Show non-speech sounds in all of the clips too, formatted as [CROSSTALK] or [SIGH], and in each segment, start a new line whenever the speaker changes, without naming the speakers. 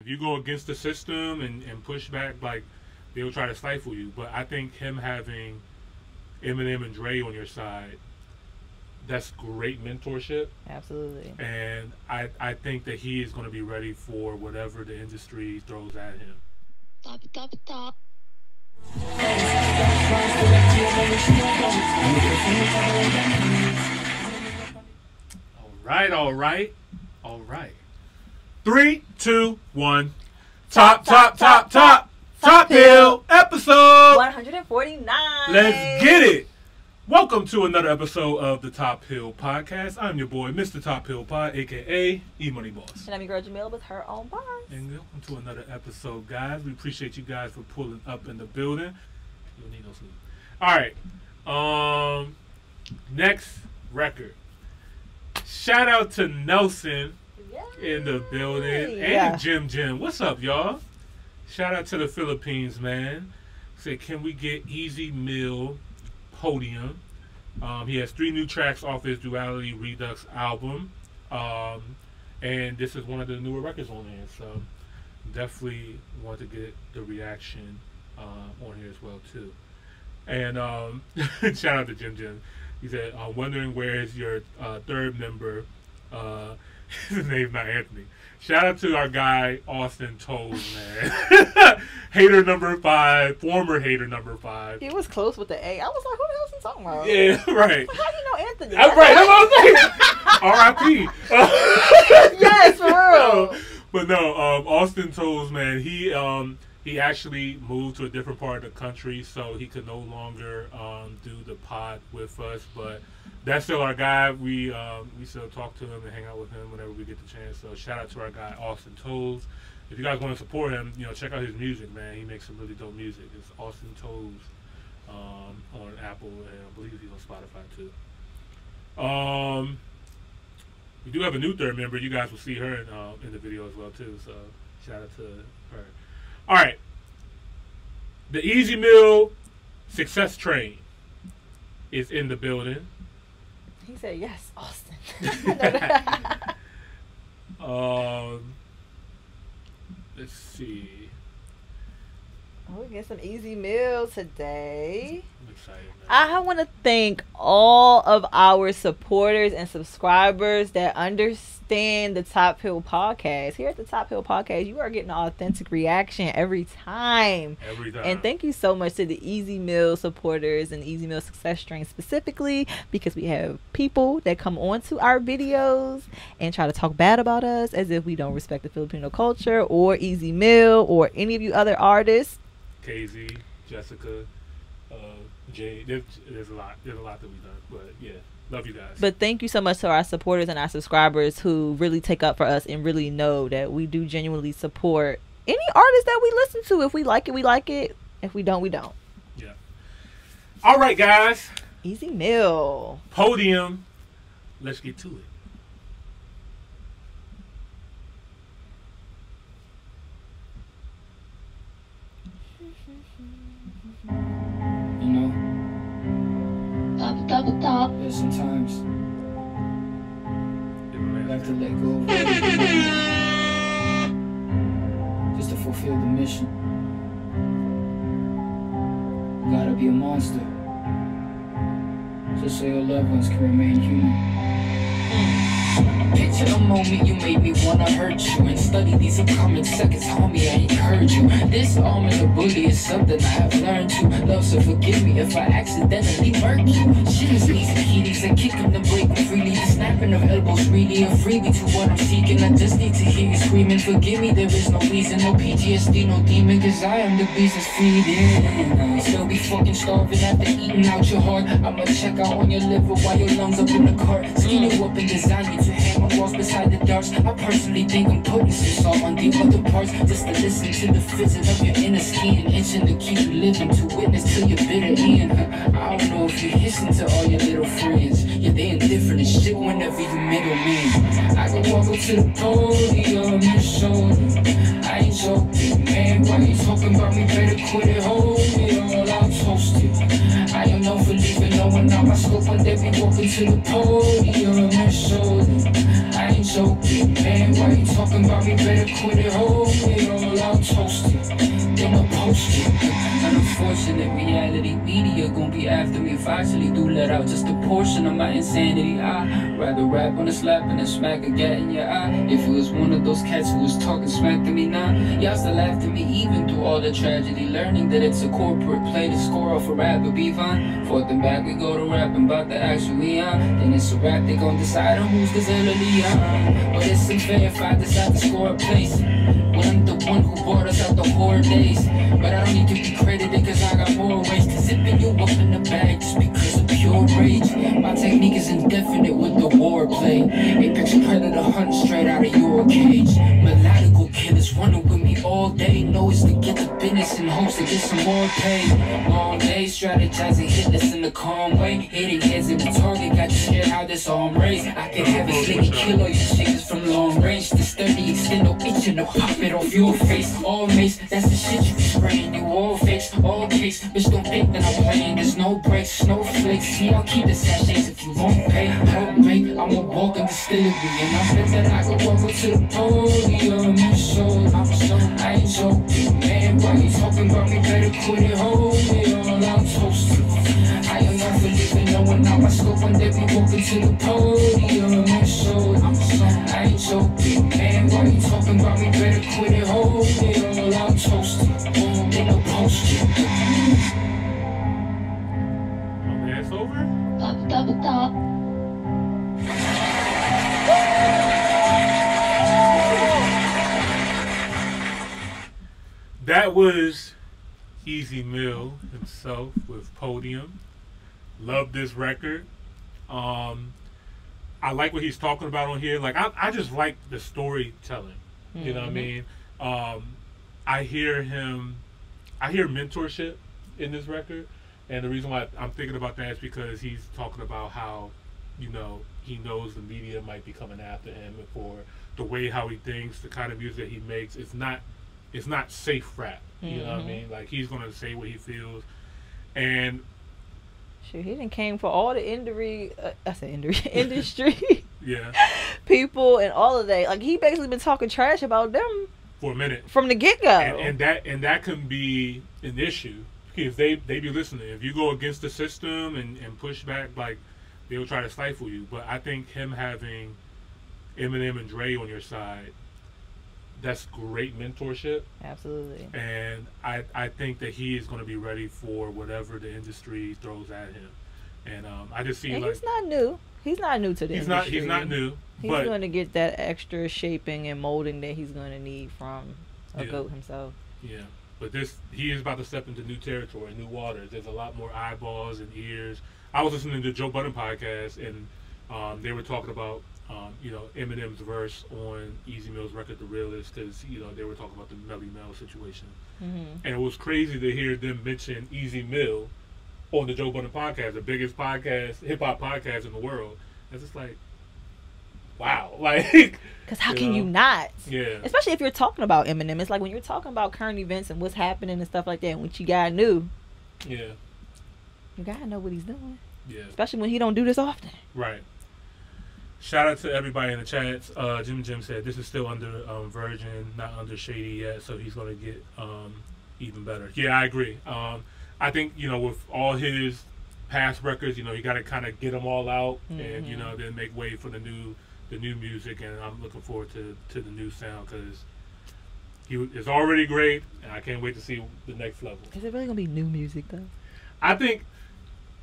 If you go against the system and, and push back, like they'll try to stifle you. But I think him having Eminem and Dre on your side, that's great mentorship.
Absolutely.
And I, I think that he is going to be ready for whatever the industry throws at him.
Top, top, top.
All right, all right, all right. Three, two, one. Top, top, top, top, top hill episode.
149.
Let's get it. Welcome to another episode of the Top Hill Podcast. I'm your boy, Mr. Top Hill Pod, aka E Money Boss.
And I'm your girl Jamila with her own bars.
And welcome to another episode, guys. We appreciate you guys for pulling up in the building. You don't need no sleep. All right. Um, next record. Shout out to Nelson in the building
Yeah.
and Jim Jim. What's up, y'all? Shout out to the Philippines, man. Say, can we get Ez Mil Podium? Um, he has three new tracks off his Duality Redux album. Um, and this is one of the newer records on there. So definitely want to get the reaction uh, on here as well too. And um, [LAUGHS] shout out to Jim Jim. He said, "I'm wondering where is your uh, third member." Uh, [LAUGHS] his name's not Anthony. Shout out to our guy Austin Toes, man. [LAUGHS] hater number five, former hater number five.
He was close with the A. I was like, who the hell is he talking about?
Yeah, [LAUGHS] right.
How do you know Anthony?
I'm right. That's what I'm saying. R.I.P.
yes, for real.
but no, um, Austin Toes, man, he um, he actually moved to a different part of the country, so he could no longer um, do the pod with us. But that's still our guy. We um, we still talk to him and hang out with him whenever we get the chance. So shout out to our guy Austin Toes. If you guys want to support him, you know, check out his music, man. He makes some really dope music. It's Austin Toes um, on Apple, and I believe he's on Spotify too. Um, we do have a new third member. You guys will see her in, uh, in the video as well too. So shout out to her. All right, the Ez Mil Success Train is in the building.
He said, yes, Austin. [LAUGHS] [LAUGHS]
Um, let's see.
we get some Ez Mil today.
Excited. Man.
I want to thank all of our supporters and subscribers that understand the Top Hill podcast. Here at the Top Hill podcast, you are getting an authentic reaction every time.
Every time.
And thank you so much to the Ez Mil supporters and Ez Mil Success Strain specifically because we have people that come onto our videos and try to talk bad about us as if we don't respect the Filipino culture or Ez Mil or any of you other artists.
KZ, Jessica, Jay. There's, there's a lot. There's a lot that we've done. But yeah, love you guys.
But thank you so much to our supporters and our subscribers who really take up for us and really know that we do genuinely support any artist that we listen to. If we like it, we like it. If we don't, we don't.
yeah. All right, guys.
Ez Mil.
Podium. Let's get to it.
Sometimes
Give him a
you have to let go of just to fulfill the mission. You gotta be a monster just so your loved ones can remain human. Picture the moment you made me wanna hurt you and study these upcoming seconds, homie. I encourage you. This arm and the bully is something I have learned to love. So forgive me if I accidentally murk you. Shit is easy, kitties and kick them to break me freely. The snapping of elbows really a freebie to what I'm seeking. I just need to hear you screaming. Forgive me, there is no reason, no PTSD, no demon, cause I am the beast that's feeding. Still be fucking starving after eating out your heart. I'ma check out on your liver while your lungs up in the cart. Skin you up and design you to hang walls beside the darts. I personally think I'm putting some salt on the other parts. Just to listen to the fizzing of your inner skin. Itching to keep you living, to witness till your bitter end. I don't know if you're hissing to all your little friends. Yeah, they indifferent as shit whenever you middle men. I can walk up to the podium and show. I ain't joking, man. Why you talking about me? Better quit it, hold me all. I'm toasted. I am known for leaving no one out my scope when they be walking to the podium and show them. I ain't joking, man. Why you talking about me, better quit it. Hold it all out, toast it. Unfortunate reality, media gon' be after me if I actually do let out just a portion of my insanity. I'd rather rap on a slap and a smack a gat in your eye. If it was one of those cats who was talking smack to me now, y'all still laugh at me even through all the tragedy. Learning that it's a corporate play to score off a rap, but be fine. Forth and back, we go to rapping about the actual Leon. Then it's a rap, they gon' decide on who's Gazelle or Leon. But it's unfair if I decide to score a place. When I'm the one horror days. But I don't need to be credited cause I got more ways to zipping you up in the bag just because of pure rage. My technique is indefinite with the war play. Apex predator hunting straight out of your cage. Business and hopes to get some more pay. Long days strategizing, hitless in the calm way. Hitting heads in the target, got you scared how this arm raised. I can have it sling and kill all you chickens from long range. This 30 extend no itching to pop it off your face. All mace, that's the shit you be spraying. You all fakes, all cakes. Bitch, don't think that I'm playing. There's no breaks, no flakes. See, I'll keep the sachets if you won't pay. Help me, I'm a walking distillery. And I bet that I can walk up to the podium. I'm sure, I'm sure, I ain't joking. Man, why you talking about me? Better quit it, hold me all out toasted. I am not for living, knowing out my scope they be walking to the podium. I'm sure, I'm sure, I ain't joking. Man, why you talking about me? Better quit it, hold me all out toasted.
That was Ez Mil himself with Podium. Love this record. Um, I like what he's talking about on here. Like I, I just like the storytelling. You know what I
Mhm.
mean? Um, I hear him. I hear mentorship in this record, and the reason why I'm thinking about that is because he's talking about how, you know, he knows the media might be coming after him for the way how he thinks, the kind of music that he makes. It's not, it's not safe rap. You know what I
Mhm.
mean? Like he's gonna say what he feels, and
Shoot, he didn't came for all the industry. Uh, I said industry, [LAUGHS] industry
yeah,
people and all of that. Like he basically been talking trash about them
for a minute.
from the get go.
and, and that and that can be an issue if they they be listening. If you go against the system and and push back, like they'll try to stifle you. But I think him having Eminem and Dre on your side, that's great mentorship,
Absolutely.
and I I think that he is going to be ready for whatever the industry throws at him. And um, I just see
And
like
he's not new. He's not new to the
he's not he's not new,
He's
but
going to get that extra shaping and molding that he's going to need from a
Yeah.
goat himself.
Yeah, but this he is about to step into new territory, new waters. There's a lot more eyeballs and ears. I was listening to Joe Budden podcast, and um, they were talking about um, you know Eminem's verse on Ez Mil's record, The Realest, because you know they were talking about the Melle Mel situation,
hmm
and it was crazy to hear them mention Easy Mill on the Joe Budden podcast, the biggest podcast, hip hop podcast in the world. It's just like, wow, [LAUGHS] like
Because how
You
can
know?
you not?
yeah,
Especially if you're talking about Eminem. It's like when you're talking about current events and what's happening and stuff like that. What you gotta knew,
yeah,
you gotta know what he's doing.
yeah.
Especially when he don't do this often.
Right. Shout out to everybody in the chats. Uh, Jim Jim said this is still under um, Virgin, not under Shady yet, so he's going to get um, even better. Yeah, I agree. Um, I think you know with all his past records, you know, you got to kind of get them all out, and you
Mhm.
know, then make way for the new the new music. And I'm looking forward to to the new sound because he is already great, and I can't wait to see the next level.
Is it really gonna be new music though?
I think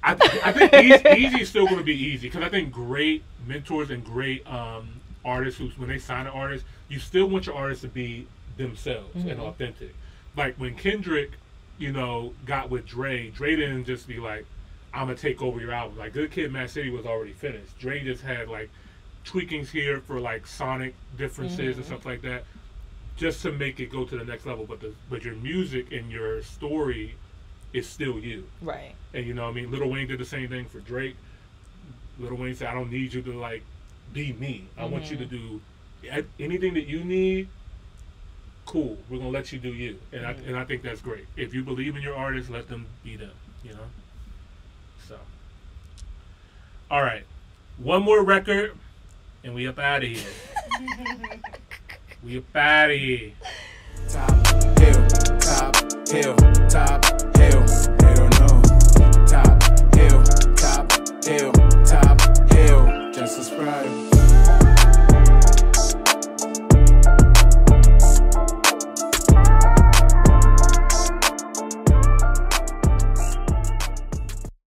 I, I think easy, easy is still going to be easy because I think great mentors and great um, artists who when they sign an artist, you still want your artist to be themselves and
Mhm.
authentic. Like when Kendrick, you know, got with Dre, Dre didn't just be like, "I'm gonna take over your album." Like Good Kid, Mad City was already finished. Dre just had like tweakings here for like sonic differences and
Mhm.
stuff like that, just to make it go to the next level. But the but your music and your story is still you.
Right.
And you know, what I mean, Lil Wayne did the same thing for Drake. Lil Wayne said, "I don't need you to like be me. I want you to do anything that you need. Cool, we're gonna let you do you." And I
Mhm.
and I think that's great. If you believe in your artists, let them be them. You know. So, all right, one more record, and we up out of here. [LAUGHS] We up out of here.
Top hill, top hill, top